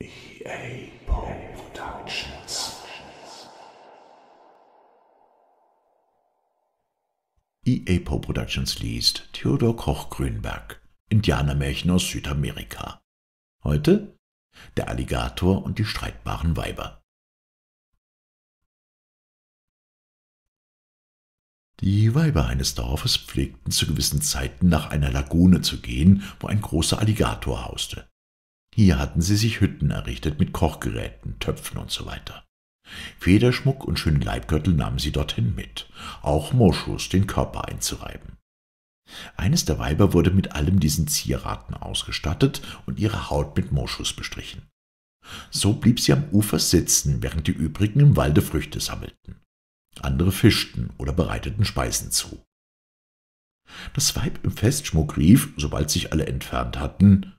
EA Productions. EA Productions liest Theodor Koch-Grünberg Indianermärchen aus Südamerika. Heute der Alligator und die streitbaren Weiber. Die Weiber eines Dorfes pflegten zu gewissen Zeiten nach einer Lagune zu gehen, wo ein großer Alligator hauste. Hier hatten sie sich Hütten errichtet mit Kochgeräten, Töpfen und so weiter. Federschmuck und schöne Leibgürtel nahmen sie dorthin mit, auch Moschus, den Körper einzureiben. Eines der Weiber wurde mit allem diesen Zieraten ausgestattet und ihre Haut mit Moschus bestrichen. So blieb sie am Ufer sitzen, während die übrigen im Walde Früchte sammelten. Andere fischten oder bereiteten Speisen zu. Das Weib im Festschmuck rief, sobald sich alle entfernt hatten,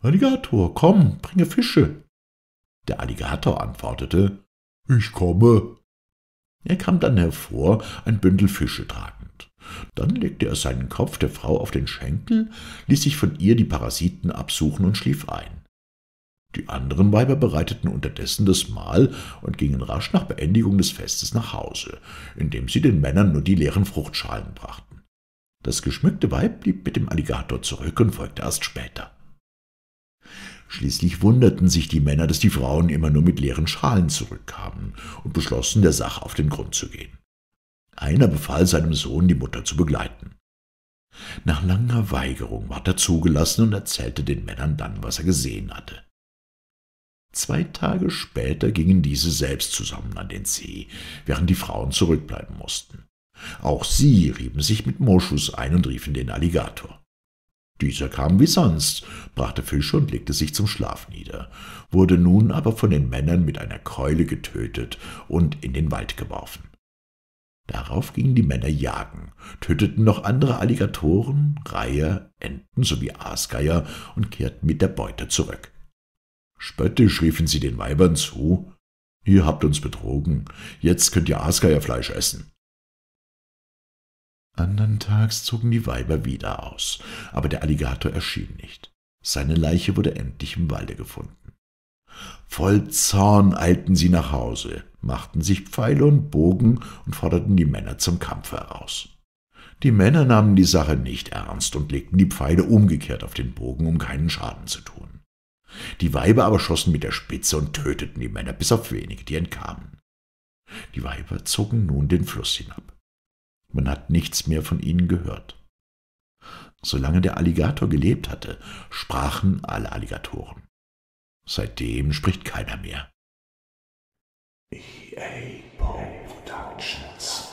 Alligator, komm, bringe Fische. Der Alligator antwortete, Ich komme. Er kam dann hervor, ein Bündel Fische tragend. Dann legte er seinen Kopf der Frau auf den Schenkel, ließ sich von ihr die Parasiten absuchen und schlief ein. Die anderen Weiber bereiteten unterdessen das Mahl und gingen rasch nach Beendigung des Festes nach Hause, indem sie den Männern nur die leeren Fruchtschalen brachten. Das geschmückte Weib blieb mit dem Alligator zurück und folgte erst später. Schließlich wunderten sich die Männer, dass die Frauen immer nur mit leeren Schalen zurückkamen und beschlossen, der Sache auf den Grund zu gehen. Einer befahl seinem Sohn, die Mutter zu begleiten. Nach langer Weigerung ward er zugelassen und erzählte den Männern dann, was er gesehen hatte. Zwei Tage später gingen diese selbst zusammen an den See, während die Frauen zurückbleiben mussten. Auch sie rieben sich mit Moschus ein und riefen den Alligator. Dieser kam wie sonst, brachte Fische und legte sich zum Schlaf nieder, wurde nun aber von den Männern mit einer Keule getötet und in den Wald geworfen. Darauf gingen die Männer jagen, töteten noch andere Alligatoren, Reiher, Enten sowie Aasgeier und kehrten mit der Beute zurück. Spöttisch riefen sie den Weibern zu, Ihr habt uns betrogen, jetzt könnt ihr Aasgeierfleisch essen. Andern Tags zogen die Weiber wieder aus, aber der Alligator erschien nicht. Seine Leiche wurde endlich im Walde gefunden. Voll Zorn eilten sie nach Hause, machten sich Pfeile und Bogen und forderten die Männer zum Kampf heraus. Die Männer nahmen die Sache nicht ernst und legten die Pfeile umgekehrt auf den Bogen, um keinen Schaden zu tun. Die Weiber aber schossen mit der Spitze und töteten die Männer, bis auf wenige, die entkamen. Die Weiber zogen nun den Fluss hinab. Man hat nichts mehr von ihnen gehört. Solange der Alligator gelebt hatte, sprachen alle Alligatoren. Seitdem spricht keiner mehr. EA Productions.